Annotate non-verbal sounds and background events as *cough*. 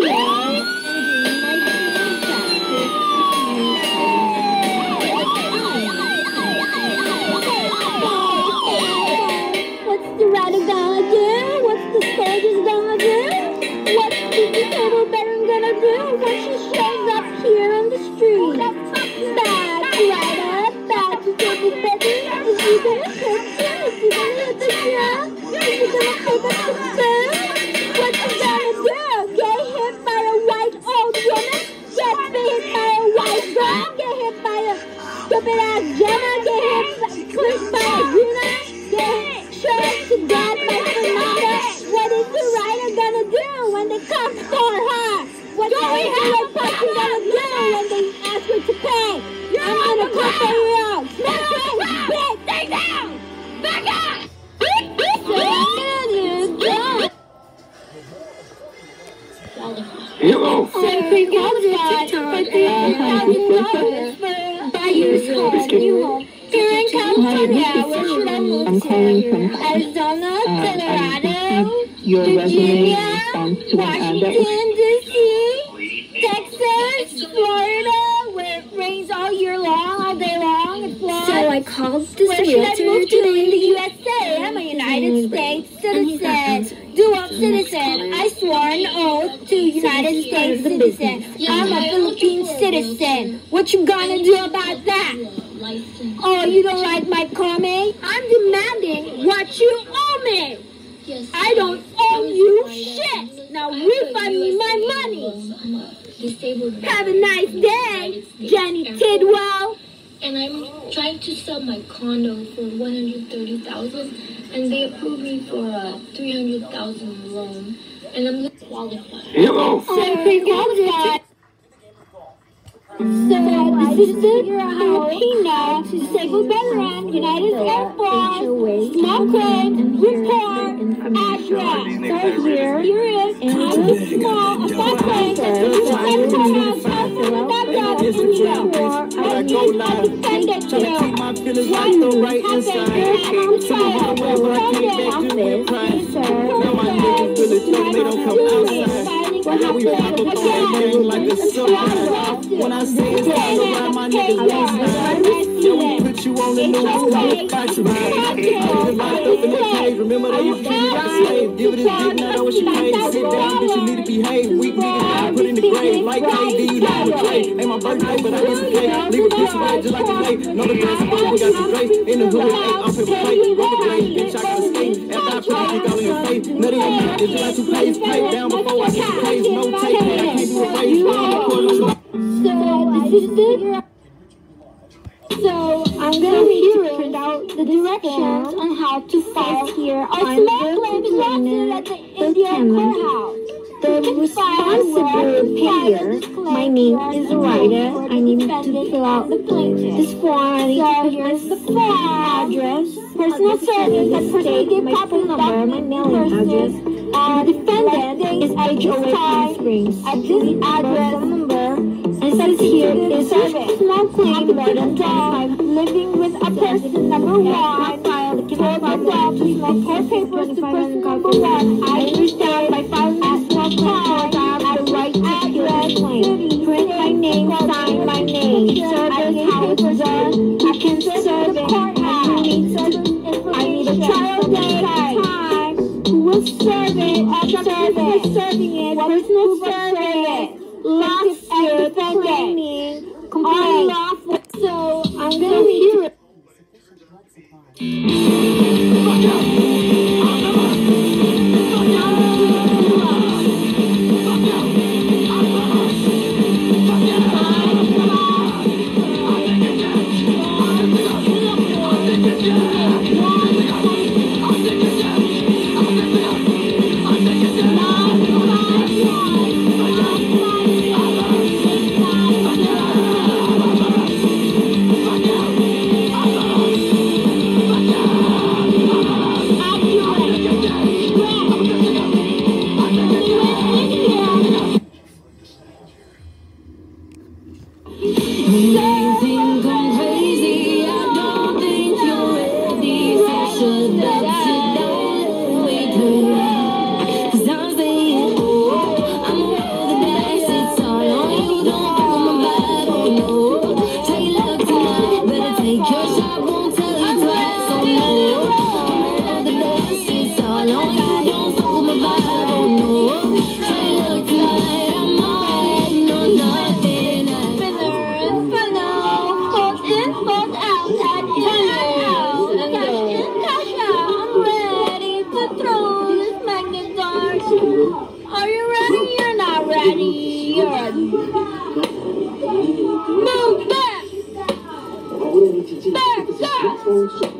What's ass Gemma? Get hit pushed by a Gina? Get shot to death by Fernanda? What is the rider gonna do when they come for her? What's the white person gonna do when they ask her to pay? I'm gonna put for you! Smack it! Bitch! Stay down! Back up! So I'm gonna do Hello. So we got Here in California, I move I'm calling from Arizona, Colorado, your Virginia, response to an ad that was Washington, D.C., Texas, Florida, where it rains all year long, all day long. It's long. So I called this Where should I move to in the. USA? I'm a United States citizen. Citizen. I swore an oath to United States citizen. I'm a Philippine citizen. What you gonna do about that? Oh, you don't like my comment? I'm demanding what you owe me. I don't owe you shit. Now refund me my money. Have a nice day, Jenny Tidwell. And I'm trying to sell my condo for 130000 and they approved me for uh, a 300000 loan. And I'm not qualified. Hello. So we got that. So this is the Filipino Disabled Veteran United Air Force Small Claim Report Address. So here, here is. I'm the small. A small claim that is the California California I need a defendant to like the right inside. Somehow, wherever I came back, do with pride. Now my niggas really told they don't come outside. Now we pop up on that thing like a sunrise. When I say it's time to ride, my niggas outside. Yeah, we put you on the news, we got you right. Niggas locked up in the cage, remember they used to treat you like a slave. Give it his dick, now know what she paid. Sit down, bitch, you need to behave. Weak niggas put in the grave. Like KD, you not betray. Ain't my birthday, but I get some cake. Leave a bitch away just like a plate. Know the dress, but we got some grace. In the hood, hey, I'm paper plate. Rubber grade, bitch, I gotta skate. After I put it, kick all in your face. Nutty on me, it's just like two plays. Pipe down before I get the plays. No tape, I can't do a race. Run on the court, So this is the. So I'm gonna need to print out the directions on how to file here on small claims lawsuit at the Indian courthouse. The responsible payer. My name is Rita. I need to fill out this form. I need So here's the form. address, Personal service person give my phone number, my mailing address. Uh, defendant Is HOA Springs. at this address number. And says here is service. small claim burden dog living with a person number one. For my dog to smoke hair papers to person number one. I understand by filing to I a time, Who will serve it? Observe it. Serving it. personal serving you. *laughs* God. Move back! Back!